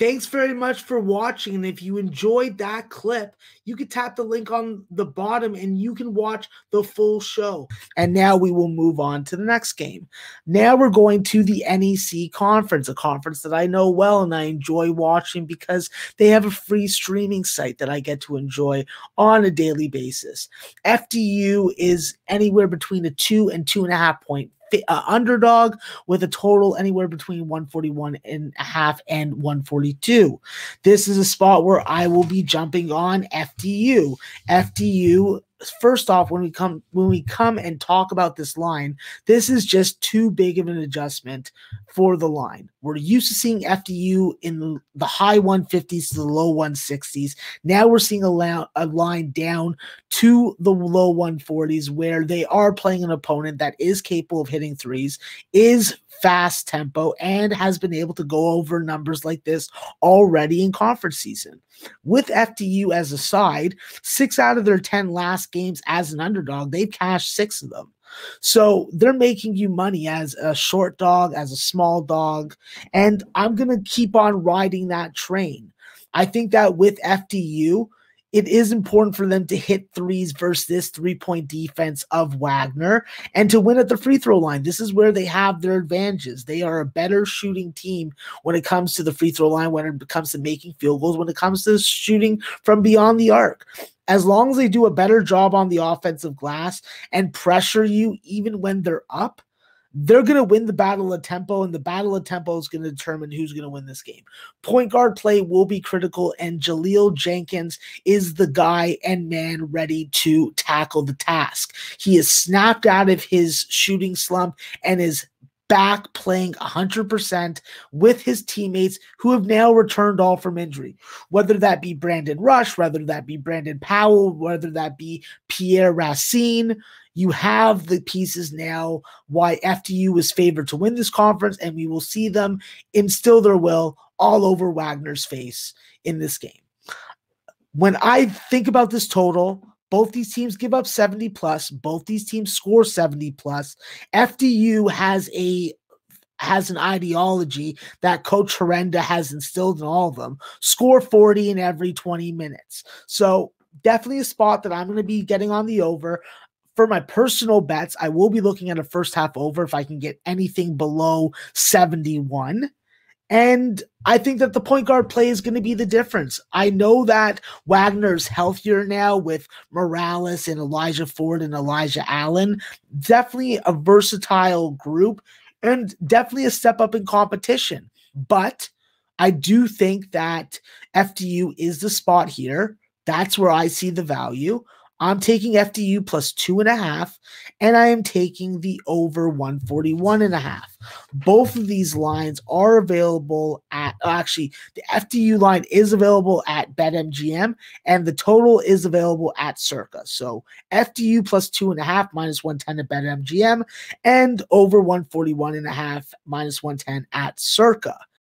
Thanks very much for watching. And if you enjoyed that clip, you can tap the link on the bottom and you can watch the full show. And now we will move on to the next game. Now we're going to the NEC conference, a conference that I know well and I enjoy watching because they have a free streaming site that I get to enjoy on a daily basis. FDU is anywhere between a two and two and a half point uh, underdog with a total anywhere between 141 and a half and 142. This is a spot where I will be jumping on FDU. FDU first off when we come when we come and talk about this line this is just too big of an adjustment for the line we're used to seeing fdu in the high 150s to the low 160s now we're seeing a, la- a line down to the low 140s where they are playing an opponent that is capable of hitting threes is fast tempo and has been able to go over numbers like this already in conference season. With FDU as a side, six out of their 10 last games as an underdog, they've cashed six of them. So they're making you money as a short dog, as a small dog. And I'm going to keep on riding that train. I think that with FDU, it is important for them to hit threes versus this three point defense of Wagner and to win at the free throw line. This is where they have their advantages. They are a better shooting team when it comes to the free throw line, when it comes to making field goals, when it comes to shooting from beyond the arc. As long as they do a better job on the offensive glass and pressure you even when they're up, they're going to win the battle of tempo, and the battle of tempo is going to determine who's going to win this game. Point guard play will be critical, and Jahlil Jenkins is the guy and man ready to tackle the task. He is snapped out of his shooting slump and is back playing 100% with his teammates who have now returned all from injury. Whether that be Brandon Rush, whether that be Brandon Powell, whether that be Pierre Racine, you have the pieces now why FDU is favored to win this conference, and we will see them instill their will all over Wagner's face in this game. When I think about this total, both these teams give up 70 plus, both these teams score 70 plus. FDU has a has an ideology that Coach Herenda has instilled in all of them. Score 40 in every 20 minutes. So definitely a spot that I'm going to be getting on the over for my personal bets, I will be looking at a first half over if I can get anything below 71. And I think that the point guard play is going to be the difference. I know that Wagner's healthier now with Morales and Elijah Ford and Elijah Allen. Definitely a versatile group and definitely a step up in competition. But I do think that FDU is the spot here. That's where I see the value. I'm taking FDU plus two and a half, and I am taking the over 141 and a half. Both of these lines are available at uh, actually the FDU line is available at BetMGM, and the total is available at Circa. So FDU plus two and a half minus 110 at BetMGM, and over 141 and a half minus 110 at Circa.